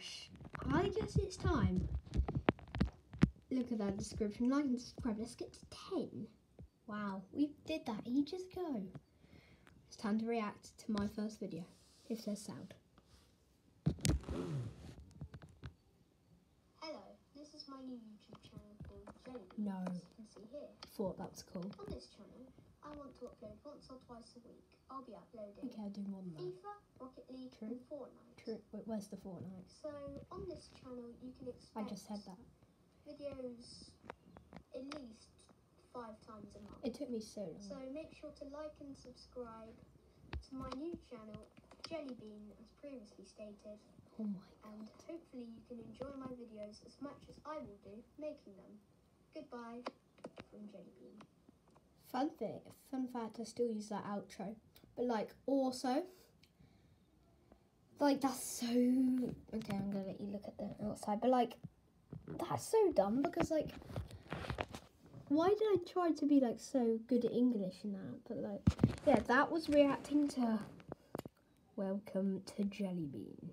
gosh. I guess it's time. Look at that description. Like and subscribe. Let's get to 10. Wow, we did that ages ago. It's time to react to my first video. If there's sound. Hello, this is my new YouTube channel called Jelly. No. As you can see here. Thought that was cool. On this channel, I want to upload once or twice a week. I'll be uploading Okay, I'll do more than that. FIFA, Rocket League, True. and Fortnite. True. Wait, where's the Fortnite? So on this channel, you can I expect just said that. videos at least five times a month. It took me so long. So make sure to like and subscribe to my new channel, Jellybean, as previously stated, oh my and hopefully you can enjoy my videos as much as I will do making them. Goodbye from Jellybean. Fun thing, fun fact, I still use that outro. But like, also, like that's so. Okay, I'm gonna let you look at the outside. But like, that's so dumb because like, why did I try to be like so good at English and that? But like, yeah, that was reacting to. Welcome to Jellybean.